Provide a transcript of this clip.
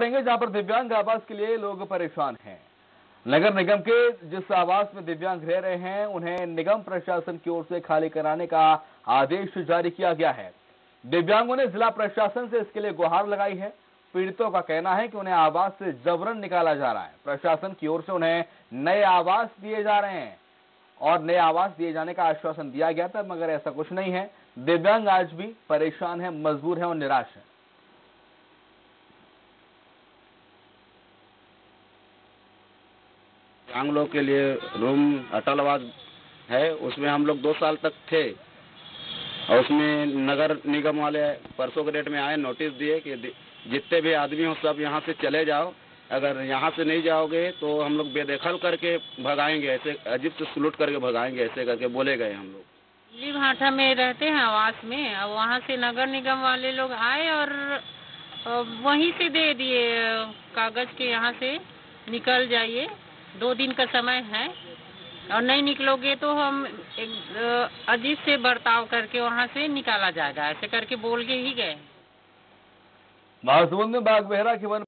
करेंगे जहाँ पर दिव्यांग आवास के लिए लोग परेशान हैं। नगर निगम के जिस आवास में दिव्यांग रह रहे हैं, उन्हें निगम प्रशासन की ओर से खाली कराने का आदेश जारी किया गया है। दिव्यांगों ने जिला प्रशासन से इसके लिए गुहार लगाई है। पीड़ितों का कहना है कि उन्हें आवास से जबरन निकाला जा रहा है। प्रशासन की ओर से उन्हें नए आवास दिए जा रहे हैं और नए आवास दिए जाने का आश्वासन दिया गया था, मगर ऐसा कुछ नहीं है। दिव्यांग आज भी परेशान है, मजबूर है और निराश है। दिव्यांग लोग के लिए रूम अटल आवास है, उसमें हम लोग दो साल तक थे। और उसमें नगर निगम वाले परसों के डेट में आए, नोटिस दिए कि जितने भी आदमी हो, सब यहाँ से चले जाओ। अगर यहाँ से नहीं जाओगे तो हम लोग बेदखल करके भगाएँगे, ऐसे अजीब से सलूट करके भगाएँगे, ऐसे करके बोले गए हम लोग। दिल्ली भाठा में रहते हैं, आवास में। और वहाँ से नगर निगम वाले लोग आए और वहीं से दे दिए, कागज़ के यहाँ से निकल जाइए। दो दिन का समय है। और नहीं निकलोगे तो हम एक अजीब से बर्ताव करके वहाँ से निकाला जाएगा। ऐसे करके बोल के ही गए। महासमुंद में बागबेहरा के वन